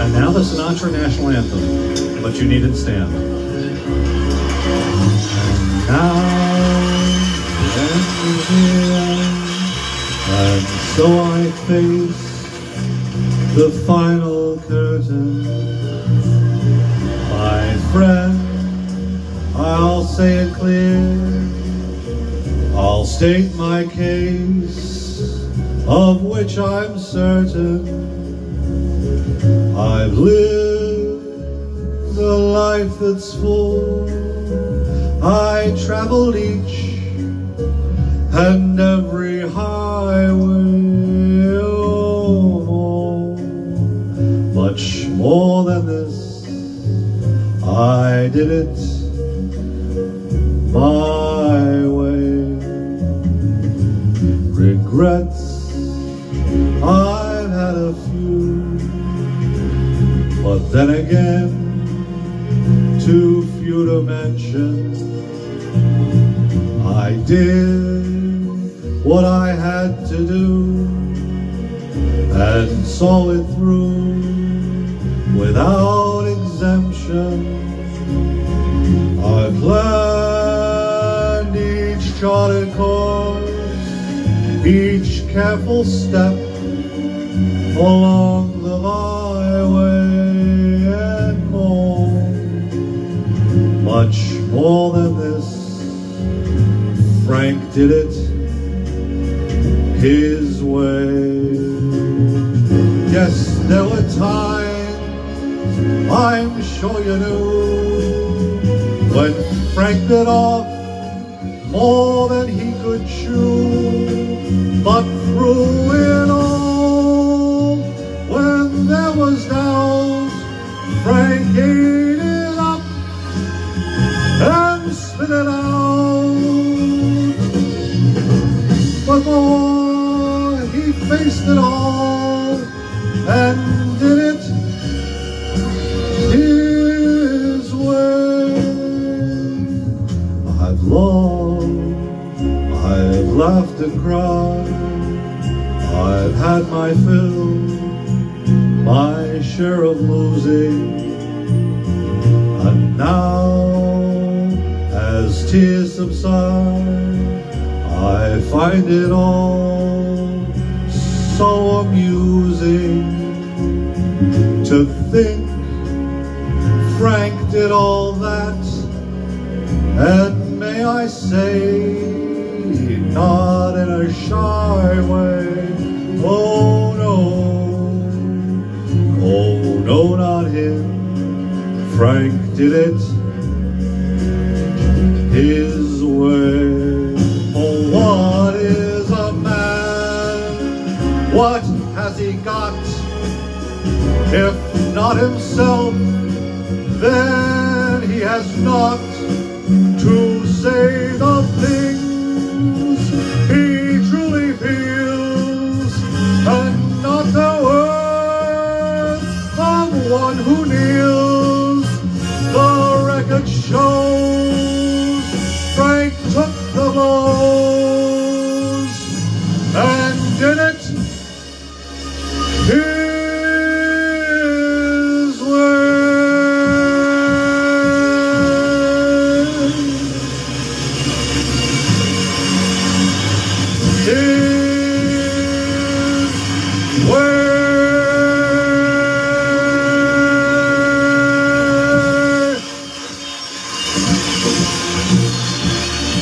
And now the Sinatra National Anthem, but you needn't stand. And now end and so I face the final curtain. My friend, I'll say it clear. I'll state my case, of which I'm certain. I've lived a life that's full. I traveled each and every highway. Oh, much more than this, I did it my way. Regrets, I've had a few. But then again, too few to mention. I did what I had to do and saw it through without exemption. I planned each charted course, each careful step along more than this. Frank did it his way. Yes, there were times, I'm sure you knew, when Frank bit off more than he could chew, but through it all, when there was doubt, Frank ate it out. But boy, he faced it all and did it his way. I've loved, I've laughed and cried, I've had my fill, my share of losing, find it all so amusing to think Frank did all that, and may I say, not in a shy way. Oh no, oh no, not him. Frank did it his way. What has he got? If not himself, then he has not way.